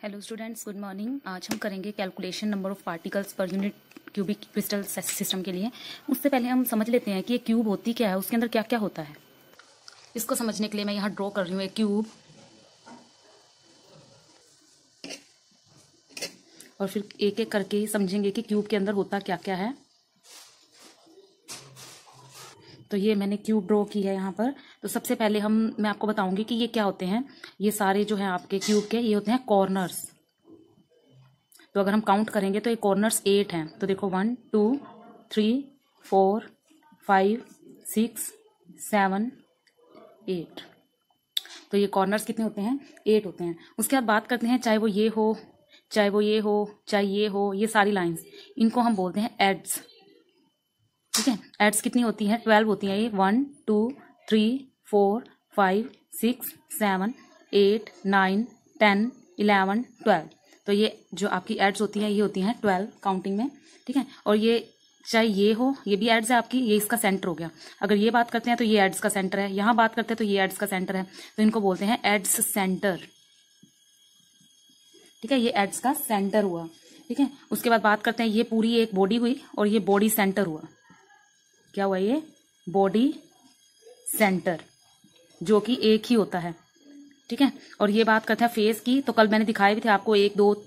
Hello students good morning आज हम करेंगे calculation number of particles per unit cubic crystal system के लिए। उससे पहले हम समझ लेते हैं कि ये क्यूब होती क्या है, उसके अंदर क्या क्या होता है। इसको समझने के लिए मैं यहाँ ड्रॉ कर रही हूँ एक क्यूब और फिर एक एक करके समझेंगे कि क्यूब के अंदर होता क्या क्या है। तो ये मैंने क्यूब ड्रॉ की है यहाँ पर। तो सबसे पहले हम, मैं आपको बताऊँगी कि ये क्या होते हैं। ये सारे जो हैं आपके क्यूब के, ये होते हैं कॉर्नर्स तो अगर हम काउंट करेंगे तो ये कॉर्नर्स एट हैं। तो देखो one two three four five six seven eight तो ये कॉर्नर्स कितने होते हैं? एट होते हैं। उसके बाद बात करते हैं, चाहे वो ये हो, चाहे वो ये हो, चाहे ये हो, ये सारी लाइंस इनको हम बोलते हैं एड्स ठीक है? एड्स कितनी होती है? ट्वेल्व होती है ये। One two three four five six seven eight nine ten eleven twelve तो ये जो आपकी एड्स होती हैं, ये होती हैं ट्वेल्व काउंटिंग में। ठीक है? और ये चाहे ये हो, ये भी एड्स है आपकी, ये इसका सेंटर हो गया। अगर ये बात करते हैं तो ये एड्स का सेंटर है। यहाँ बात करते हैं तो ये एड्स का सेंटर है। तो इनको बोलते हैं एड्स सेंटर ठीक है? ये एड्स का सेंटर हुआ। ठीक है? उसके बाद बात करते हैं, ये पूरी एक बॉडी हुई और ये बॉडी सेंटर हुआ। क्या हुआ ये? बॉडी सेंटर जो कि एक ही होता है। ठीक है? और ये बात करते हैं फेस की तो कल मैंने दिखाए भी थे आपको एक, दो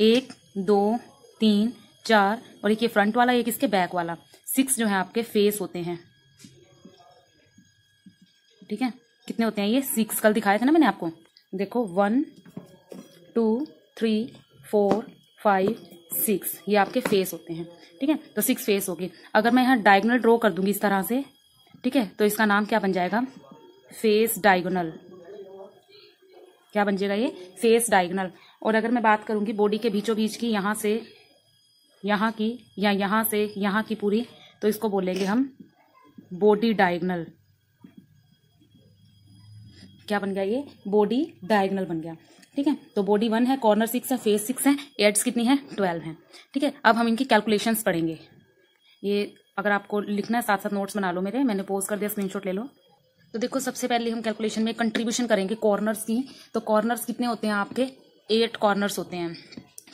एक, दो, तीन, चार, और एक ये फ्रंट वाला, एक इसके बैक वाला। सिक्स जो है आपके फेस होते हैं। ठीक है? कितने होते हैं ये? सिक्स कल दिखाए थे ना मैंने आपको? देखो one two three four five six ये आपके फेस होते हैं, ठीक है? तो सिक्स फेस होगी। अगर मैं यहाँ डायगोनल ड्रॉ कर दूँगी इस तरह से, ठीक है? तो इसका नाम क्या बन जाएगा? फेस डायगोनल क्या बन जाएगा ये? फेस डायगोनल और अगर मैं बात करूँगी बॉडी के बीचों बीच की, यहाँ से, यहाँ की, या यहाँ से, यहाँ की पूरी तो इसको बोलेंगे हम बॉडी डायगोनल क्या बन गया ये? बॉडी डायगोनल बन गया। ठीक है? तो बॉडी वन है कॉर्नर सिक्स है फेस सिक्स है एड्स कितनी है? ट्वेल्व है। ठीक है? अब हम इनकी कैलकुलेशंस पढ़ेंगे। ये अगर आपको लिखना है साथ साथ नोट्स बना लो मेरे, मैंने पोज कर दिया स्क्रीनशॉट ले लो। तो देखो, सबसे पहले हम कैलकुलेशन में कंट्रीब्यूशन करेंगे कॉर्नर्स की। तो कॉर्नर्स कितने होते हैं आपके? एट कॉर्नर्स होते हैं।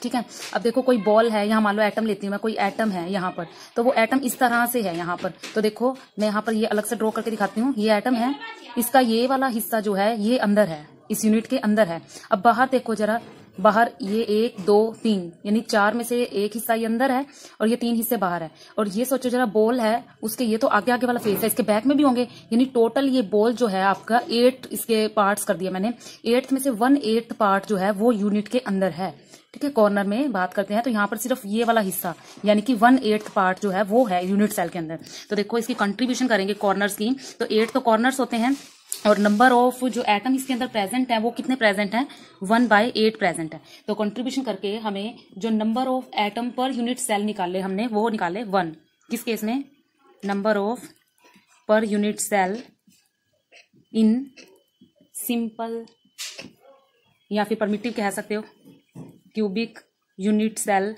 ठीक है? अब देखो, कोई बॉल है, यहाँ मान लो एटम लेती हूँ मैं, कोई एटम है यहाँ पर। तो वो एटम इस तरह से है यहाँ पर। तो देखो, मैं यहाँ पर ये अलग से ड्रॉ करके दिखाती हूँ। ये एटम है, इसका ये वाला हिस्सा जो है, ये अंदर है। इस यूनिट के अंदर है। अब बाहर देखो जरा, बाहर ये एक, दो, तीन, यानी चार में से एक हिस्सा ये अंदर है और ये तीन हिस्से बाहर है। और ये सोचो जरा बॉल है, उसके ये तो आगे आगे वाला फेस है, इसके बैक में भी होंगे। यानी टोटल ये बॉल जो है आपका एट इसके पार्ट्स कर दिया मैंने। एट्थ में से वन एट्थ पार्ट जो है, वो यूनिट के अंदर है। ठीक है कॉर्नर में बात करते हैं तो यहाँ पर सिर्फ़ ये वाला हिस्सा, यानी कि वन एट्थ पार्ट जो है, वो है यूनिट सेल के अंदर। तो देखो, इसकी कंट्रीब्यूशन करेंगे कॉर्नर्स की। तो एट तो कॉर्नर्स होते हैं और नंबर ऑफ़ जो एटम इसके अंदर प्रेजेंट है, वो कितने प्रेजेंट है? वन बाय एट प्रेजेंट है। तो कंट्रीब्यूशन करके हमें जो number of atom per unit cell निकाले हमने, वो निकाले वन किस केस में? Number of per unit cell in simple या फिर परमिटिव कह सकते हो। Cubic unit cell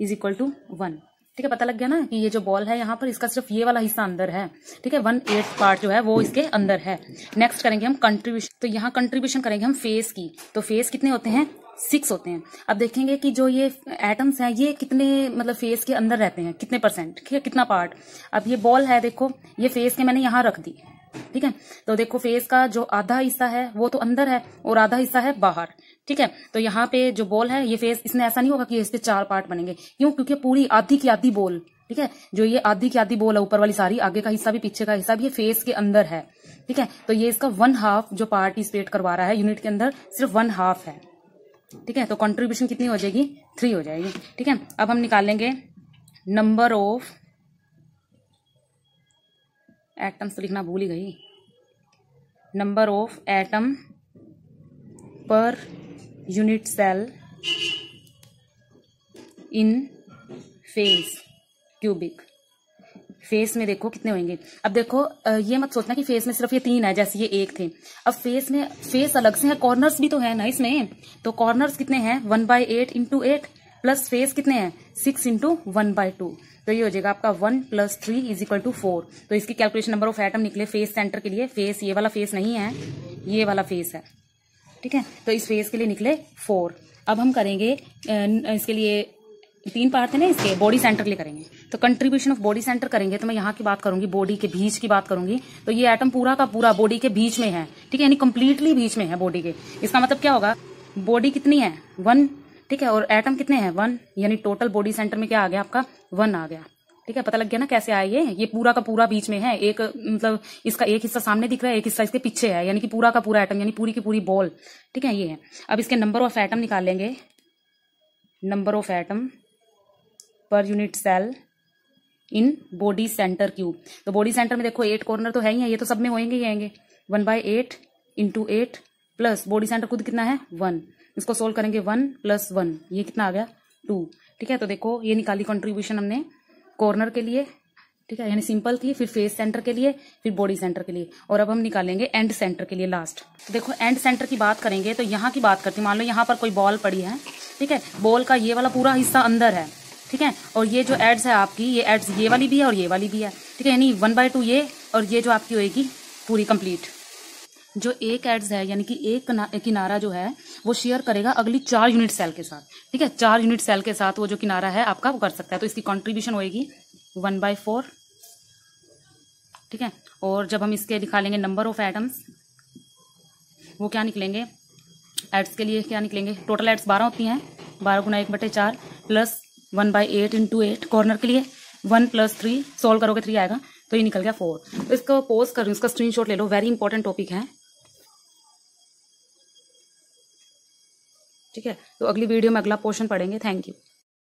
is equal to one ठीक है पता लग गया ना कि ये जो बॉल है यहाँ पर इसका सिर्फ़ ये वाला हिस्सा अंदर है। ठीक है वन एट पार्ट जो है वो इसके अंदर है। नेक्स्ट करेंगे हम कंट्रीब्यूशन तो यहाँ कंट्रीब्यूशन करेंगे हम फेस की। तो फेस कितने होते हैं? सिक्स होते हैं। अब देखेंगे कि जो ये एटम्स हैं ये कितने मतलब फेस के अंदर रहते हैं? कितने परसेंट ठीक है कितना पार्ट अब ये बॉल है देखो ये फेस के मैंने यहाँ रख दी। ठीक है? तो देखो फेस का जो आधा हिस्सा है वो तो अंदर है और आधा हिस्सा है बाहर। ठीक है? तो यहाँ पे जो बॉल है, ये फेस इसमें ऐसा नहीं होगा कि इसके चार पार्ट बनेंगे। क्यों? क्योंकि पूरी आधी की आधी बॉल ठीक है? जो ये आधी की आधी बॉल है, ऊपर वाली सारी, आगे का हिस्सा भी, पीछे का हिस्सा भी फेस के अंदर है, ठीक है? तो ये इसका वन हाफ़ जो पार्टिसिपेट करवा रहा है यूनिट के अंदर, सिर्फ़ वन हाफ़ है, ठीक है? तो कंट्रीब्यूशन कितनी हो जाएगी? थ्री हो जाएगी, ठीक है? अब हम निकालेंगे नंबर ऑफ़ एटम्स लिखना भूल ही गई। Number of atom per unit cell in face cubic face में देखो कितने होंगे। अब देखो ये मत सोचना कि फेस में सिर्फ़ ये तीन है, जैसे ये एक थे। अब फेस में फेस अलग से है कॉर्नर्स भी तो है ना इसमें। तो कॉर्नर्स कितने हैं? One by eight into eight plus face कितने हैं? Six into one by two तो ये हो जाएगा आपका one plus three is equal to four तो इसकी कैलकुलेशन नंबर ऑफ़ एटम निकले फेस सेंटर के लिए। फेस ये वाला फेस नहीं है, ये वाला फेस है। ठीक है? तो इस फेस के लिए निकले फोर अब हम करेंगे इसके लिए तीन पार्ट थे ना, इसके बॉडी सेंटर के लिए करेंगे। तो कंट्रीब्यूशन ऑफ़ बॉडी सेंटर करेंगे तो मैं यहाँ की बात करूँगी बॉडी के बीच की बात करूँगी। तो ये एटम पूरा का पूरा बॉडी के बीच में है, ठीक है? यानी कंप्लीटली बीच में है बॉडी के। इसका मतलब क्या होगा? बॉडी कितनी है? वन ठीक है? और एटम कितने हैं? वन यानी टोटल बॉडी सेंटर में क्या आ गया आपका? वन आ गया। ठीक है, पता लग गया ना कैसे आए ये? ये पूरा का पूरा बीच में है। एक मतलब इसका एक हिस्सा सामने दिख रहा है, एक हिस्सा इसके पीछे है, यानी कि पूरा का पूरा एटम यानी पूरी की पूरी बॉल ठीक है, ये है। अब इसके नंबर ऑफ़ एटम निकाल लेंगे। Number of atom per unit cell in body centre cube तो बॉडी सेंटर में देखो एट कॉर्नर तो है ही है, ये तो सब में होएँगे ही आएँगे one by eight into eight plus body centre खुद कितना है? वन इसको सोल्व करेंगे वन प्लस वन ये कितना आ गया? टू ठीक है तो देखो, ये निकाली कंट्रीब्यूशन हमने। कॉर्नर के लिए, ठीक है? यानी सिंपल थी, फिर फेस सेंटर के लिए, फिर बॉडी सेंटर के लिए। और अब हम निकालेंगे एंड सेंटर के लिए लास्ट तो देखो एंड सेंटर की बात करेंगे तो यहाँ की बात करती मान लो यहाँ पर कोई बॉल पड़ी है, ठीक है? बॉल का ये वाला पूरा हिस्सा अंदर है, ठीक है? और ये जो एड्स है आपकी, ये एड्स ये वाली भी है और ये वाली भी है, ठीक है? यानी वन बाय टू ये और ये जो आपकी होगी पूरी कंप्लीट जो एक एड्स है, यानी कि एक किनारा जो है, वो शेयर करेगा अगली चार यूनिट सेल के साथ। ठीक है? चार यूनिट सेल के साथ वो जो किनारा है, आपका वो कर सकता है। तो इसकी कॉन्ट्रीब्यूशन होएगी वन बाय फोर ठीक है? और जब हम इसके दिखा लेंगे नंबर ऑफ़ एटम्स वो क्या निकलेंगे? एड्स के लिए क्या निकलेंगे? टोटल एड्स बारह होती हैं। बारह गुना एक बटे चार plus one by eight into eight corner के लिए वन प्लस थ्री सोल्व करोगे थ्री आएगा। तो ये निकल गया फोर तो इसको पोज कर, इसका स्क्रीनशॉट ले लो। वेरी इंपॉर्टेंट टॉपिक है। ठीक है? तो अगली वीडियो में अगला पोर्शन पढ़ेंगे. Thank you